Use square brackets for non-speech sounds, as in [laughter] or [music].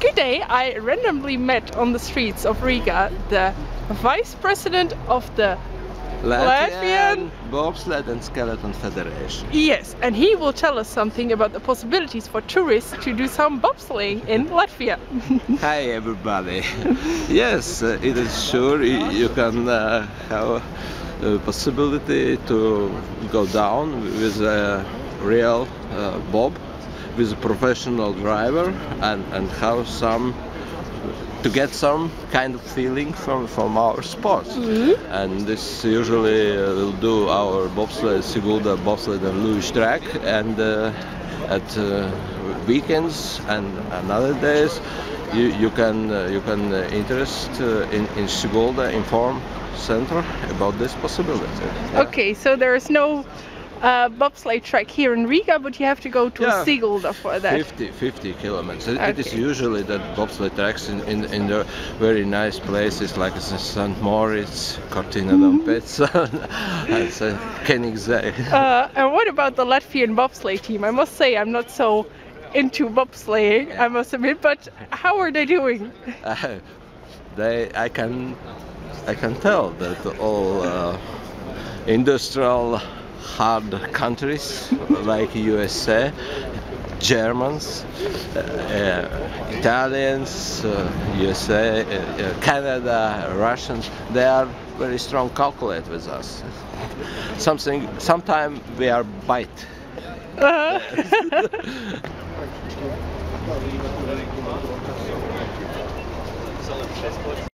Today I randomly met on the streets of Riga the vice president of the Latvian Bobsled and Skeleton Federation. Yes, and he will tell us something about the possibilities for tourists to do some bobsleighing in Latvia. [laughs] Hi everybody. yes, uh, it is sure you can uh, have a possibility to go down with a real uh, bob with a professional driver and, and have some to get some kind of feeling from, from our sports. And this usually uh, will do our bobsled, Sigulda bobsled and luge track and uh, at uh, weekends and, and other days you, you can uh, you can uh, interest uh, in, in Sigulda Inform Center about this possibility. Yeah. Okay, so there is no uh, bobsleigh track here in Riga, but you have to go to Yeah. Sigulda for that. 50, 50 kilometers. It, it is usually that bobsleigh tracks in, in, in the very nice places like St. Moritz, Cortina d'Ampezzo, [laughs] and uh, Königssee. Uh, and what about the Latvian bobsleigh team? I must say I'm not so into bobsleighing, I must admit, but how are they doing? Uh, [laughs] they, I can, I can tell that all uh, industrial hard countries like USA, Germans, uh, uh, Italians, uh, USA, uh, uh, Canada, Russians, they are very strong calculate with us. Something, sometime we are bite. Uh, [laughs] [laughs]